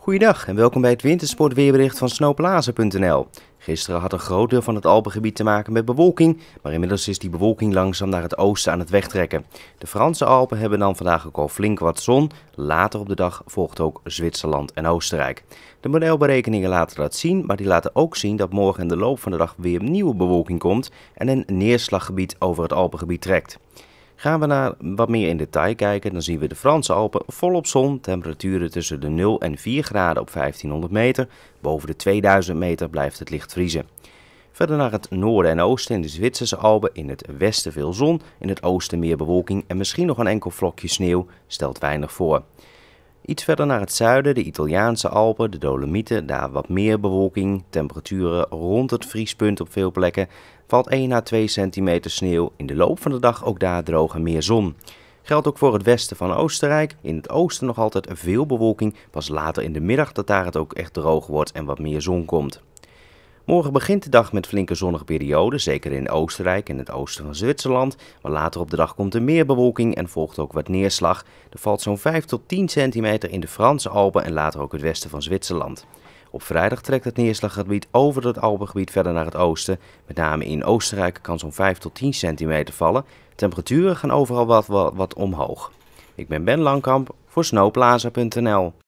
Goeiedag en welkom bij het wintersportweerbericht van snowplaza.nl. Gisteren had een groot deel van het Alpengebied te maken met bewolking, maar inmiddels is die bewolking langzaam naar het oosten aan het wegtrekken. De Franse Alpen hebben dan vandaag ook al flink wat zon. Later op de dag volgt ook Zwitserland en Oostenrijk. De modelberekeningen laten dat zien, maar die laten ook zien dat morgen in de loop van de dag weer nieuwe bewolking komt en een neerslaggebied over het Alpengebied trekt. Gaan we naar wat meer in detail kijken, dan zien we de Franse Alpen volop zon, temperaturen tussen de 0 en 4 graden op 1500 meter. Boven de 2000 meter blijft het licht vriezen. Verder naar het noorden en oosten in de Zwitserse Alpen, in het westen veel zon, in het oosten meer bewolking en misschien nog een enkel vlokje sneeuw, stelt weinig voor. Iets verder naar het zuiden, de Italiaanse Alpen, de Dolomieten, daar wat meer bewolking, temperaturen rond het vriespunt op veel plekken, valt 1 à 2 centimeter sneeuw, in de loop van de dag ook daar droog en meer zon. Geldt ook voor het westen van Oostenrijk, in het oosten nog altijd veel bewolking, pas later in de middag dat daar het ook echt droog wordt en wat meer zon komt. Morgen begint de dag met flinke zonnige perioden, zeker in Oostenrijk en het oosten van Zwitserland. Maar later op de dag komt er meer bewolking en volgt ook wat neerslag. Er valt zo'n 5 tot 10 centimeter in de Franse Alpen en later ook het westen van Zwitserland. Op vrijdag trekt het neerslaggebied over het Alpengebied verder naar het oosten. Met name in Oostenrijk kan zo'n 5 tot 10 centimeter vallen. Temperaturen gaan overal wat, wat, wat omhoog. Ik ben Ben Langkamp voor snowplaza.nl